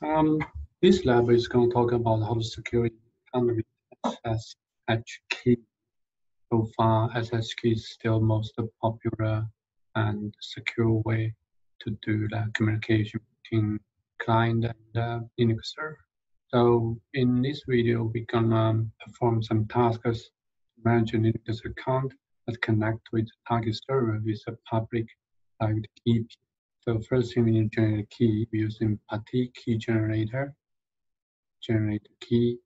Um, this lab is going to talk about how to secure economy SSH key. So far, SSH key is still most popular and secure way to do the communication between client and uh, Linux server. So in this video, we're gonna perform some tasks to manage a Linux account that connect with target server with a public private key. So first thing we need to generate a key using PuTTY key generator. Generate key.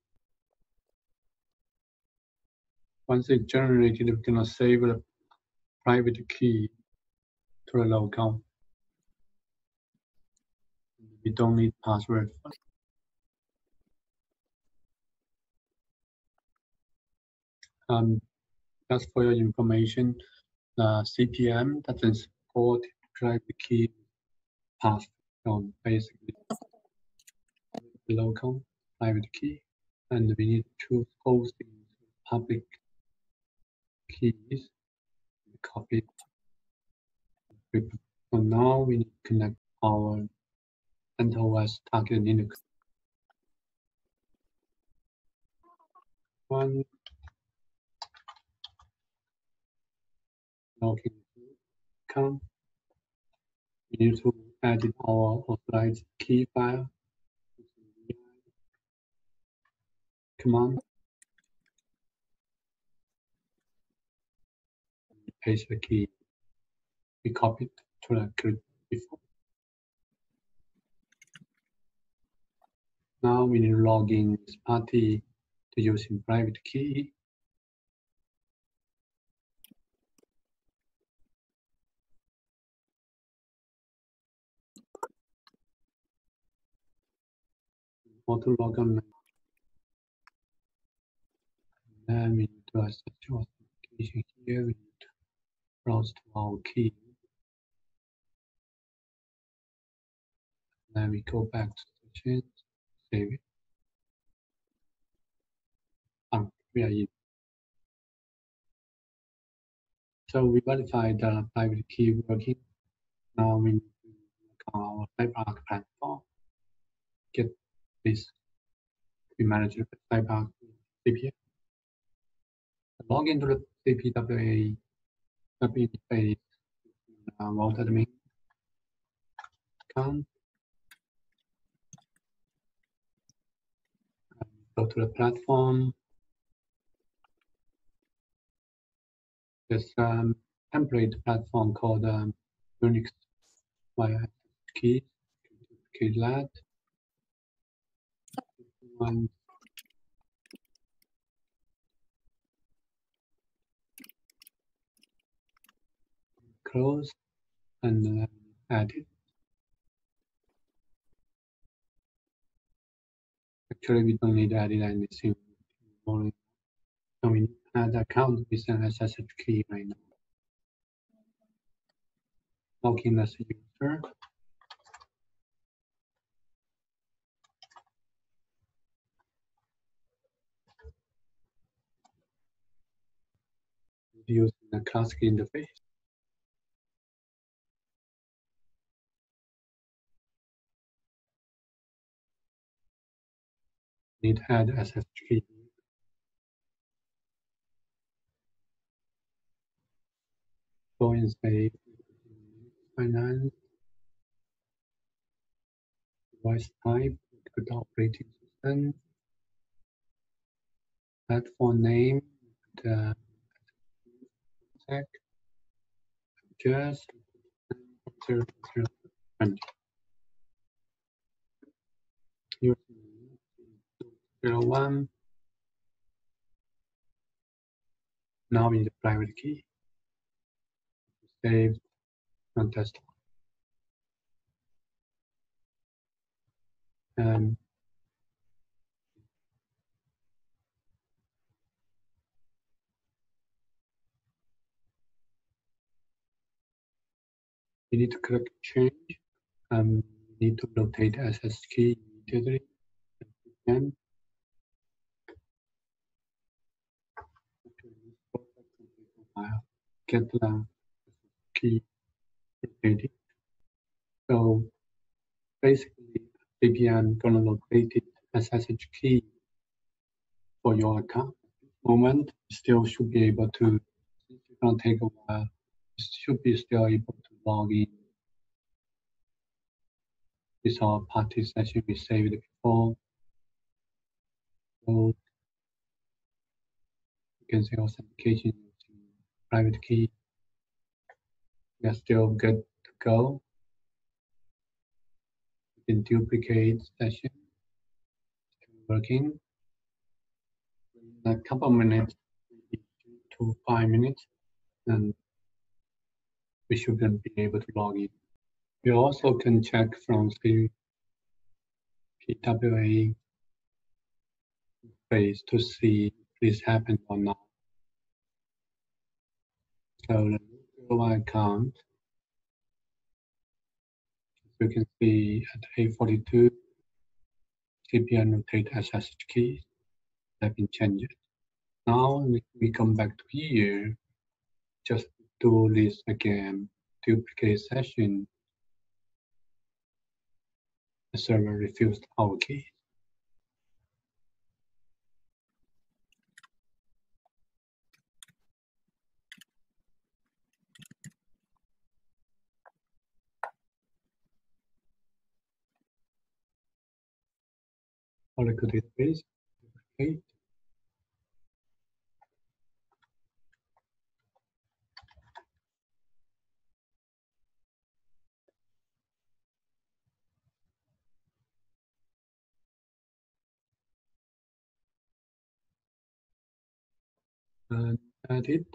Once it's generated, we're gonna save the private key to the local. We don't need password. Um, just for your information, the CPM doesn't support private key path. So basically, the local private key, and we need to hosting public keys. Copy. So now we need to connect our CentOS target Linux. One login account. We need to edit our authorized key file. Command. Paste the key. We copied to the grid before. Now we need to log in this PuTTY to using private key. Auto log on. Then we need to access authentication here. We need to browse to our key. Then we go back to the change, save it. Um, we are in. So we verified the private key working. Now we need to look on our CyberArk platform. Get this we manage the CyberArk CPM. Log into the PVWA web interface uh, vault admin account. Go to the platform. This um, template platform called um, Unix via key, key that. One. Close and add it. Actually, we don't need to add it anything more. So we add account with an SSH key right now. Login as a user. Using the classic interface. to add SSH. Go and say finance, device type, good operating system, platform name, uh, tech, address, zero, zero, 20. zero one. Now in the private key. Save and test. We need to click change. Um, we need to rotate SS key immediately. And get the key rotated. So basically, CPM gonna locate it SSH key for your account. Moment, still should be able to, it's gonna take a while, should be still able to log in. This our PuTTY session we saved before. So you can see authentication using private key. We are still good to go. You can duplicate session. Still working. In a couple minutes, to five minutes, and we shouldn't be able to log in. You also can check from the PWA page to see if this happened or not. So the Google account, you can see at A42, CPM rotate SSH keys have been changed. Now we come back to here, just do this again, duplicate session. The server refused our key. Oracle database, duplicate. And add it.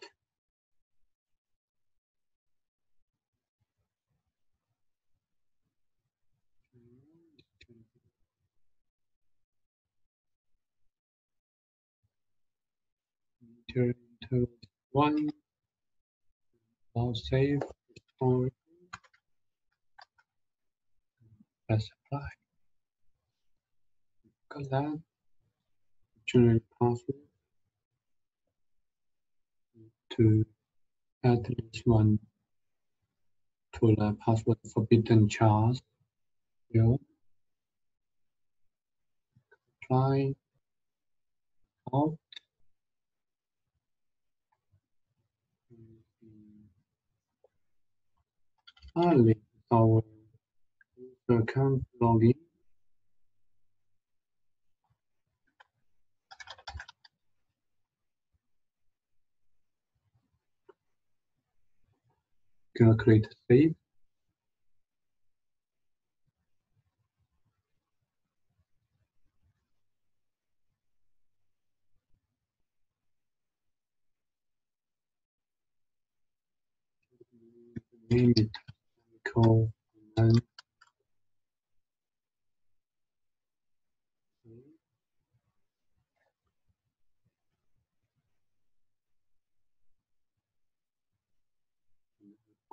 Enter into one. Now save. Press apply. Got that. Generate password to add least one to the password forbidden chars. Here. Apply. Out. Ah, Ali, our user account login. A save. Name it call and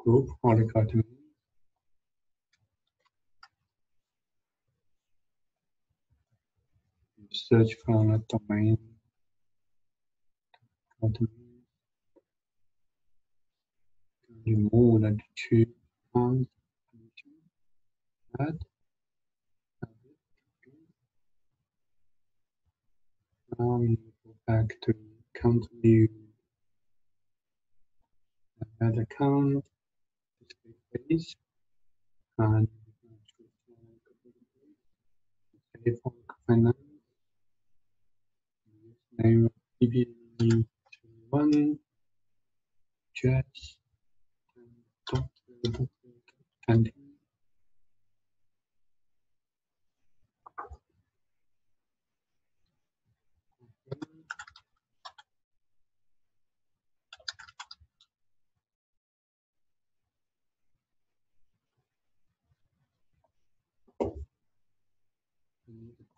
group. Search for a domain. Remove the add. Now we go back to account view. Add account page and for finance. Name one jazz and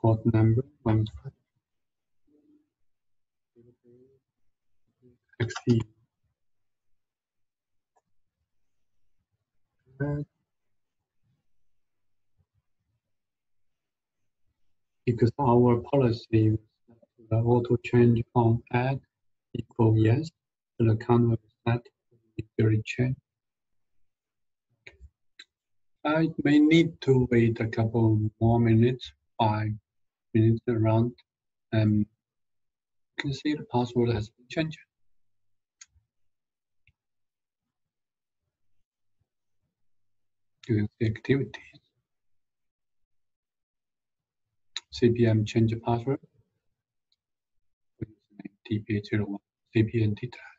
port number one five. Because our policy was the uh, auto change on add equal yes, the will be set immediately change. I may need to wait a couple more minutes, five minutes around, um, and you can see the password has been changed. Can see activities. CPM change password. TP01, CPM Titra.